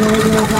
여자가